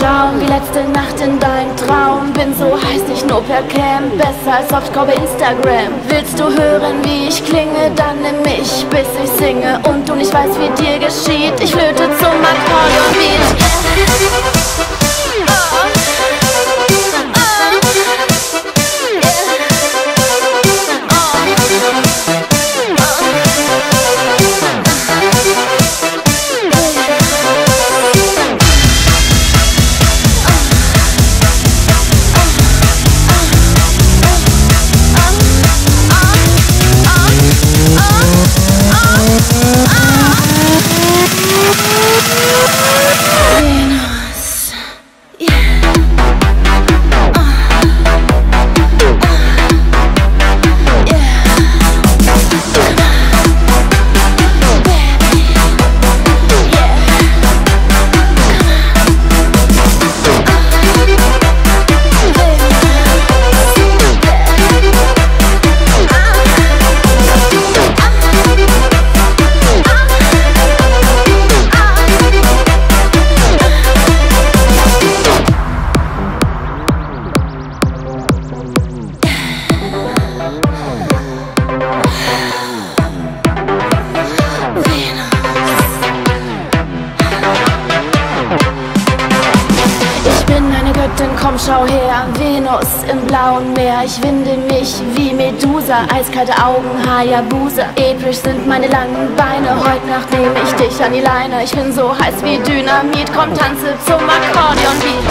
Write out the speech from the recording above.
Schauen wie letzte Nacht in deinem Traum. Bin so heiß, nicht nur per Cam, besser als Softcore bei Instagram. Willst du hören, wie ich klinge, dann nimm mich, bis ich singe und du nicht weißt, wie dir geschieht. Ich flöte zum Akkordeonbeat. Yeah. Komm, schau her, Venus im blauen Meer. Ich winde mich wie Medusa, eiskalte Augen, Hayabusa. Episch sind meine langen Beine, heute Nacht nehme ich dich an die Leine. Ich bin so heiß wie Dynamit, komm, tanze zum Akkordeonbeat.